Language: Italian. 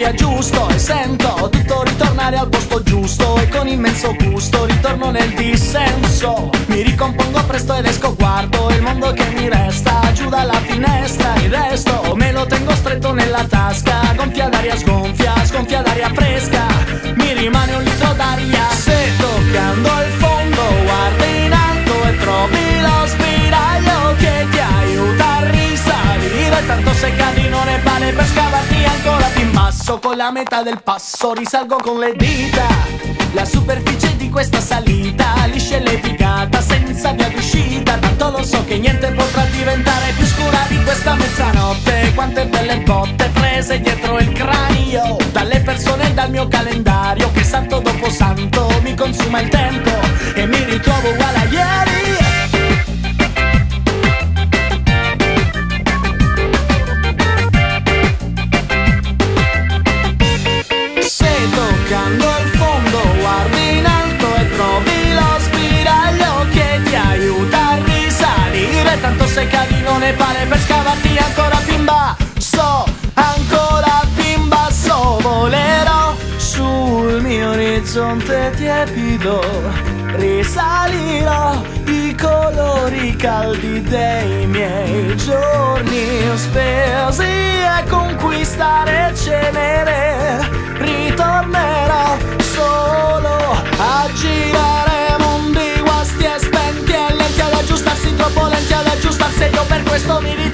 sia giusto e sento tutto ritornare al posto giusto e con immenso gusto ritorno nel dissenso. Mi ricompongo presto ed esco, guardo il mondo che mi resta giù dalla finestra, il resto me lo tengo stretto nella tasca, gonfia d'aria sgonfia, sgonfia d'aria fresca, mi rimane un litro d'aria. Basso, con la metà del passo risalgo con le dita, la superficie di questa salita, liscia e levigata, senza via d'uscita, tanto lo so che niente potrà diventare più scura di questa mezzanotte, quante belle botte prese dietro il cranio, dalle persone e dal mio calendario, che santo dopo santo mi consuma il tempo e mi ritrovo uguale risalire Tanto se cadi non ne vale per scavarti ancora più in basso Ancora più in basso volerò sul mio orizzonte tiepido. Risalirò i colori caldi dei miei giorni. Spesi e conquistare cenere aggiustarsi e io per questo mi ritrovo